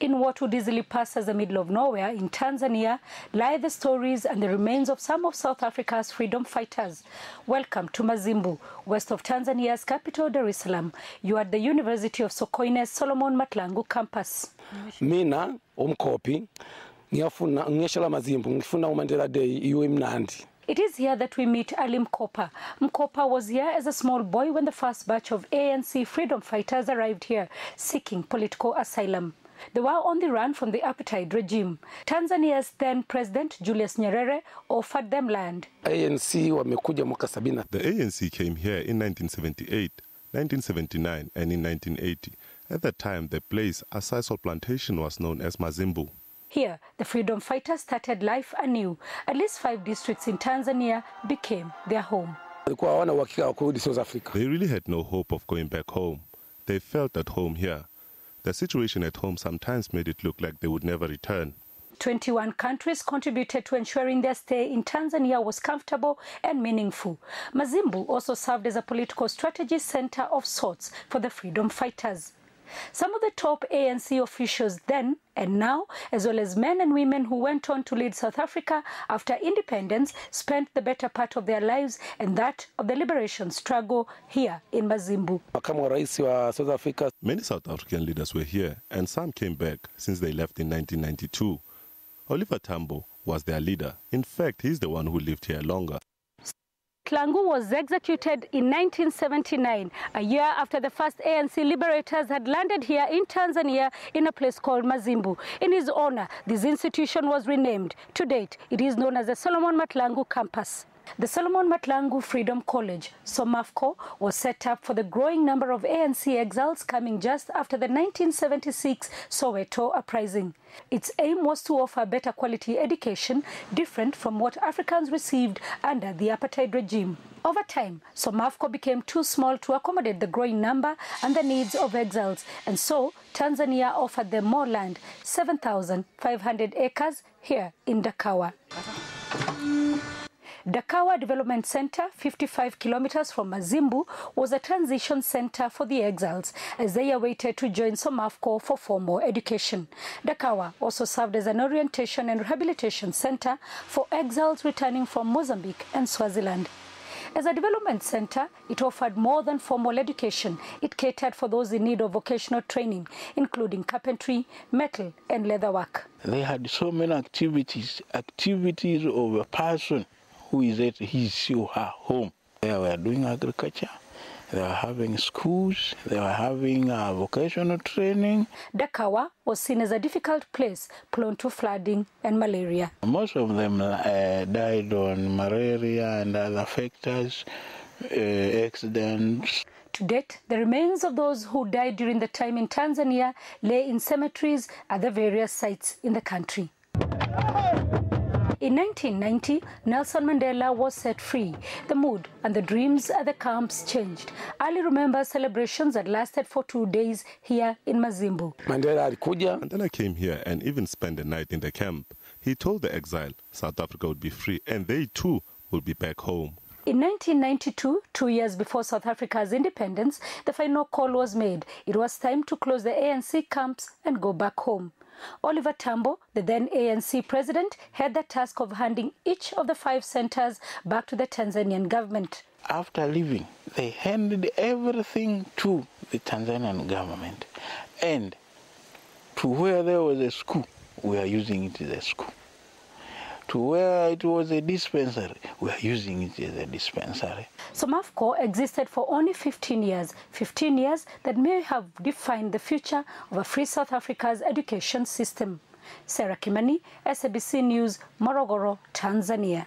In what would easily pass as the middle of nowhere in Tanzania, lie the stories and the remains of some of South Africa's freedom fighters. Welcome to Mazimbu, west of Tanzania's capital, Dar es Salaam. You are at the University of Sokoine's Solomon Mahlangu campus. mina ngiyafuna ngiyeshela mazimbu ngifuna umandela day iwe It is here that we meet Ali Mkopa. Mkopa was here as a small boy when the first batch of ANC freedom fighters arrived here seeking political asylum. They were on the run from the apartheid regime. Tanzania's then President Julius Nyerere offered them land. ANC wamekuja mwaka sabini The ANC came here in 1978, 1979, and in 1980. At that time, the place, a sisal plantation, was known as Mazimbu. Here, the freedom fighters started life anew. At least five districts in Tanzania became their home. walikuwa hawana uhakika wa kurudi South Africa. They really had no hope of going back home. They felt at home here. The situation at home sometimes made it look like they would never return. 21 countries contributed to ensuring their stay in Tanzania was comfortable and meaningful. Mazimbu also served as a political strategy center of sorts for the freedom fighters. Some of the top ANC officials then and now, as well as men and women who went on to lead South Africa after independence, spent the better part of their lives and that of the liberation struggle here in Mazimbu. Makamu wa rais wa South Africa Many South African leaders were here, and some came back since they left in 1992. Oliver Tambo was their leader. In fact, he's the one who lived here longer. Tlangu was executed in 1979, a year after the first ANC liberators had landed here in Tanzania in a place called Mazimbu. In his honor, this institution was renamed. To date, it is known as the Solomon Mahlangu campus. The Solomon Mahlangu Freedom College, SOMAFCO, was set up for the growing number of ANC exiles coming just after the 1976 Soweto uprising. Its aim was to offer better quality education different from what Africans received under the apartheid regime. Over time, SOMAFCO became too small to accommodate the growing number and the needs of exiles, and so Tanzania offered them more land, 7,500 acres here in Dakawa. Dakawa Development Center, 55 kilometers from Mazimbu, was a transition center for the exiles as they awaited to join SOMAFCO for formal education. Dakawa also served as an orientation and rehabilitation center for exiles returning from Mozambique and Swaziland. As a development center, it offered more than formal education. It catered for those in need of vocational training, including carpentry, metal, and leatherwork. They had so many activities, activities of a person who is at his or her home. They were doing agriculture, they were having schools, they were having uh, vocational training. Dakawa was seen as a difficult place prone to flooding and malaria. Most of them uh, died on malaria and other factors, uh, accidents. To date, the remains of those who died during the time in Tanzania lay in cemeteries at the various sites in the country. In 1990, Nelson Mandela was set free. The mood and the dreams at the camps changed. Ali remembers celebrations that lasted for two days here in Mazimbu. Mandela alikuja Mandela came here and even spent the night in the camp. He told the exile South Africa would be free and they too would be back home. In 1992, two years before South Africa's independence, the final call was made. It was time to close the ANC camps and go back home. Oliver Tambo, the then ANC president, had the task of handing each of the five centers back to the Tanzanian government. After leaving, they handed everything to the Tanzanian government. And to where there was a school, we are using it as a school. To where it was a dispensary, we are using it as a dispensary. So MAFCO existed for only 15 years, 15 years that may have defined the future of a free South Africa's education system. Sarah Kimani, SABC News, Morogoro, Tanzania.